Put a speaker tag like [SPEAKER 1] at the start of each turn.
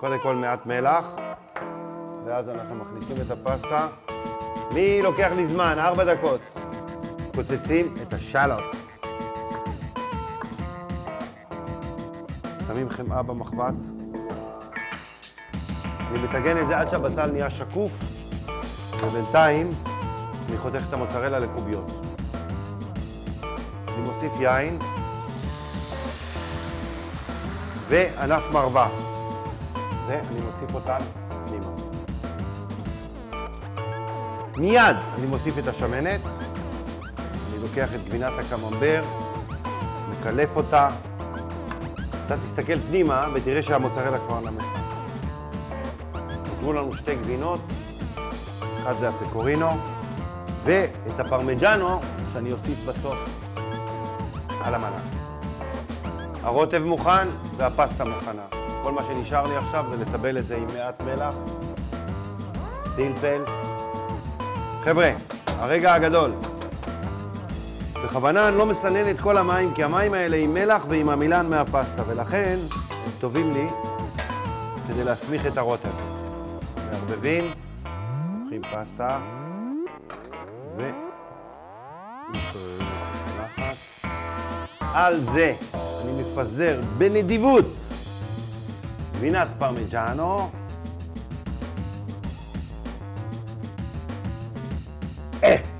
[SPEAKER 1] קודם כל מעט מלח, ואז אנחנו מכניסים את הפסטה. מי לוקח לי זמן? ארבע דקות. קוצצים את השלוט. שמים חמאה במחבת. אני מטגן את זה עד שהבצל נהיה שקוף, ובינתיים אני חותך את המוצרלה לקוביות. אני מוסיף יין וענף מרווה. ואני מוסיף אותה פנימה. מיד אני מוסיף את השמנת, אני לוקח את גבינת הקממבר, מקלף אותה. אתה תסתכל פנימה ותראה שהמוצרלה כבר נמסה. נותרו לנו שתי גבינות, אחד זה הפקורינו, ואת הפרמיג'אנו שאני אוסיף בסוף על המנה. הרוטב מוכן והפסטה מוכנה. כל מה שנשאר לי עכשיו זה לטבל את זה עם מעט מלח, פלפל. חבר'ה, הרגע הגדול. בכוונה אני לא מסנן את כל המים, כי המים האלה עם מלח ועם המילן מהפסטה, ולכן הם טובים לי כדי להסמיך את הרוטב. מערבבים, לוקחים פסטה, ו... על זה אני מפזר בנדיבות גבינת פרמיג'אנו. אה!